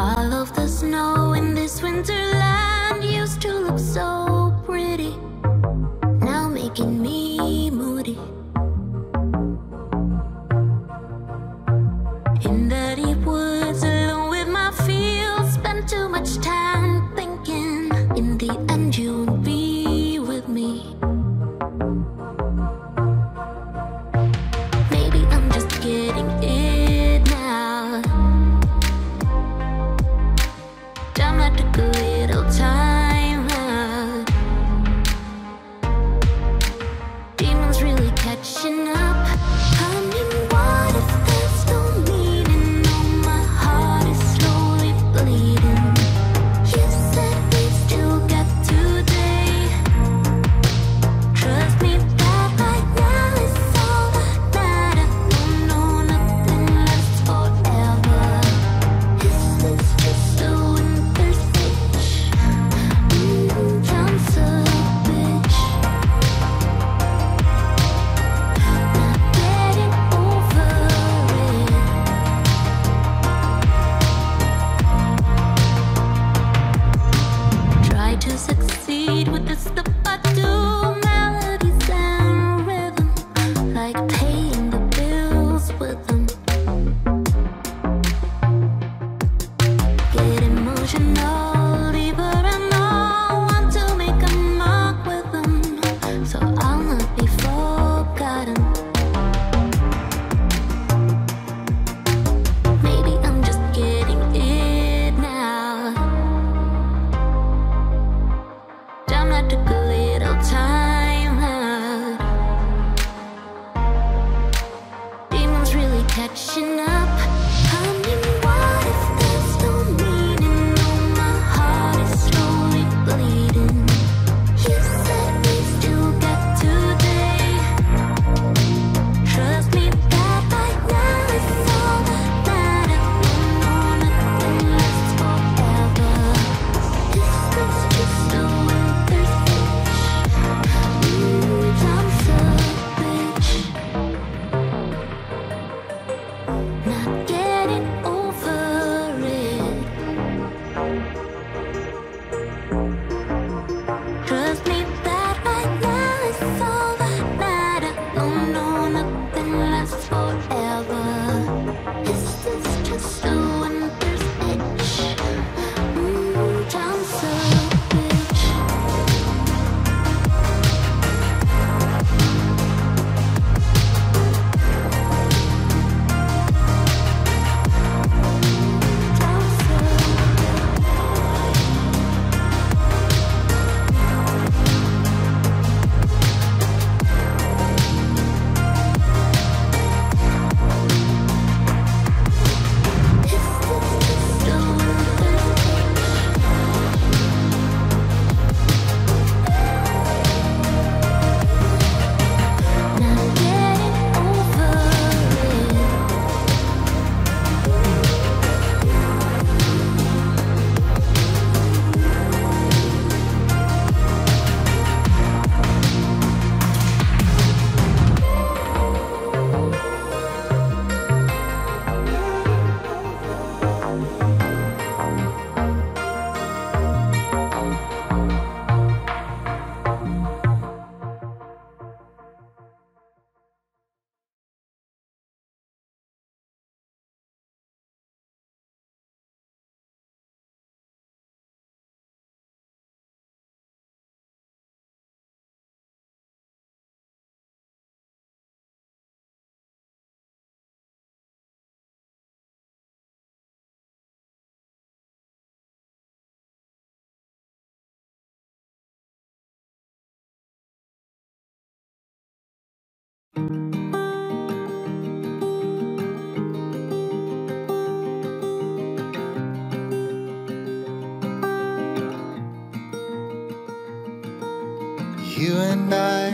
All of the snow in this winter land used to look so pretty.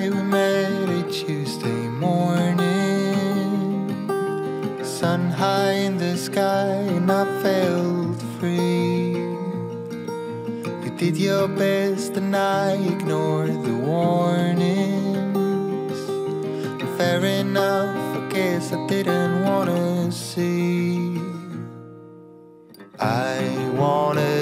we met a Tuesday morning. Sun high in the sky, and I felt free. You did your best, and I ignored the warnings. And fair enough, I guess I didn't wanna see. I wanted.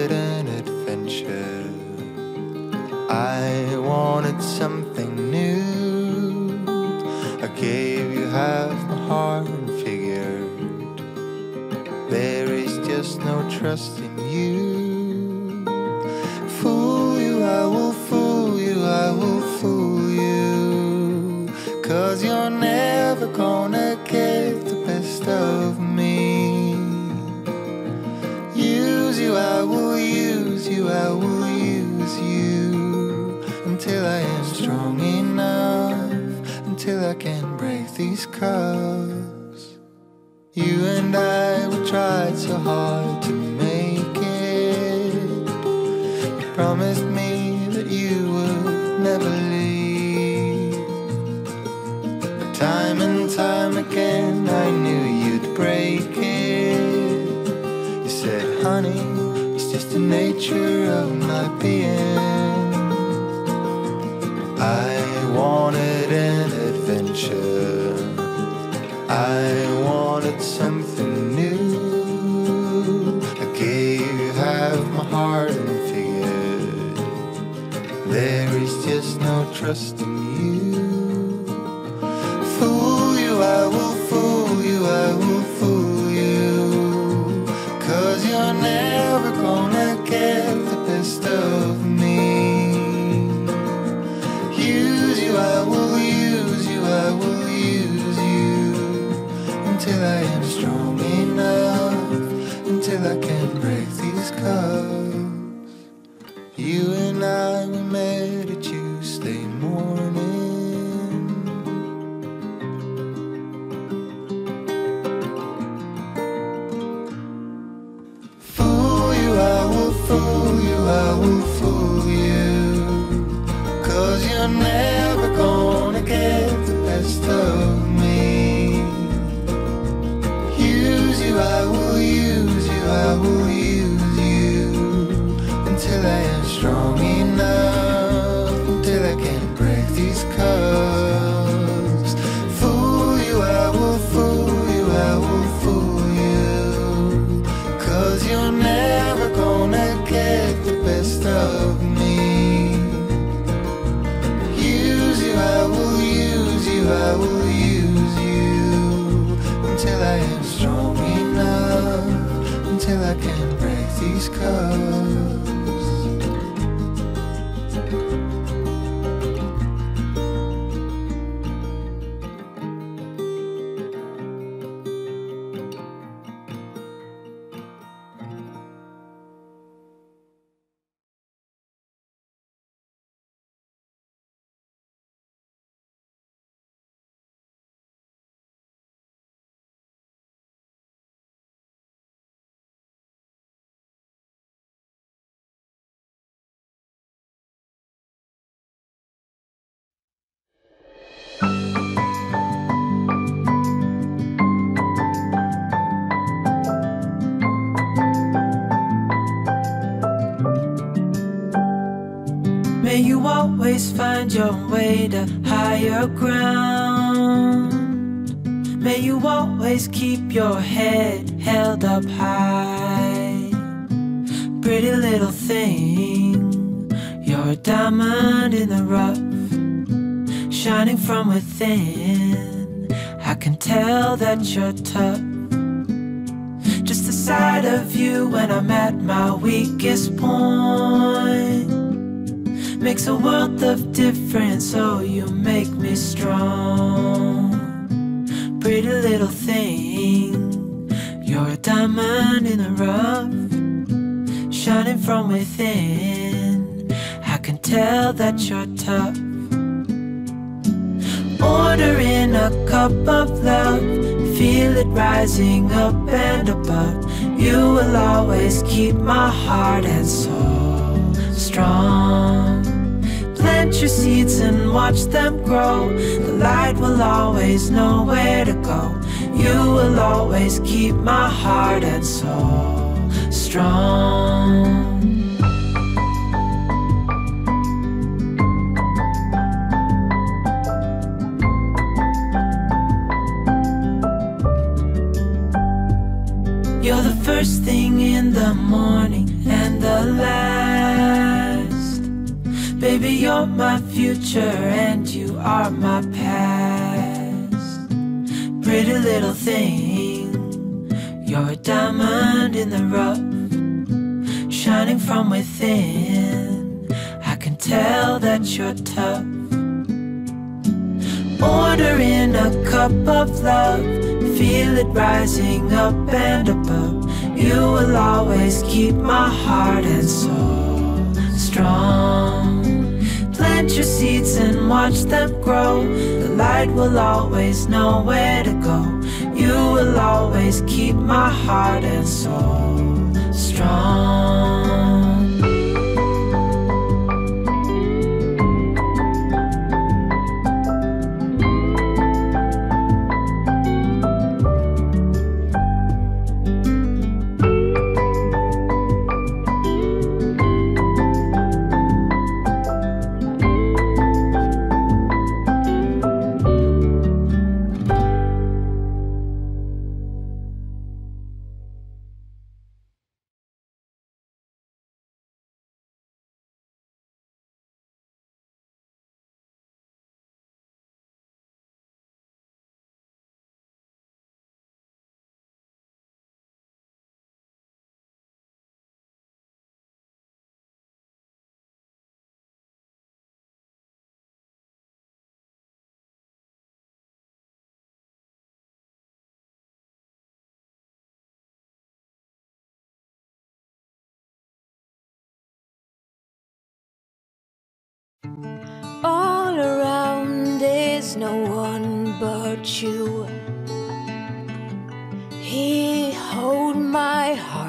I wanted something new. I gave you half my heart and figured there is just no trust in you. Fool you, I will fool you, I will fool you. Cause you're never gonna get the best of me. Use you, I will use you, I will use you until I am strong enough, until I can break these cuffs. You and I, we tried so hard to make it. You promised me that you would never leave. But time and time again, I knew you'd break it. You said, honey, it's just the nature of my being. I wanted an adventure. I wanted something new. I gave you half my heart and figured there is just no trust in you. Always find your way to higher ground. May you always keep your head held up high. Pretty little thing, you're a diamond in the rough, shining from within. I can tell that you're tough. Just the sight of you when I'm at my weakest point makes a world of difference. Oh, you make me strong. Pretty little thing, you're a diamond in the rough, shining from within. I can tell that you're tough. Ordering a cup of love, feel it rising up and above. You will always keep my heart and soul strong. Plant your seeds and watch them grow. The light will always know where to go. You will always keep my heart and soul strong. Future and you are my past. Pretty little thing, you're a diamond in the rough, shining from within. I can tell that you're tough. Ordering a cup of love, feel it rising up and above. You will always keep my heart and soul strong. Plant your seeds and watch them grow. The light will always know where to go. You will always keep my heart and soul strong. All around there's no one but you. He hold my heart.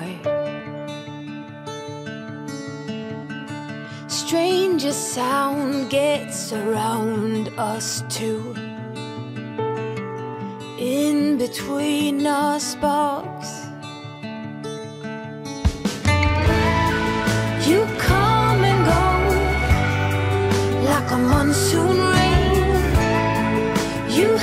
Stranger sound gets around us too. In between our sparks. A monsoon rain. You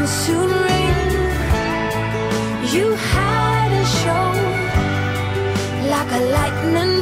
monsoon rain. You had a show like a lightning